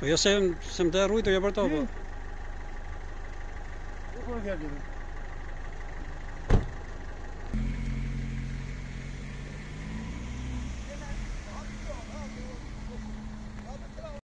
Po jo se më të rrujtë, jo për to, po. Po e kërgjë, po.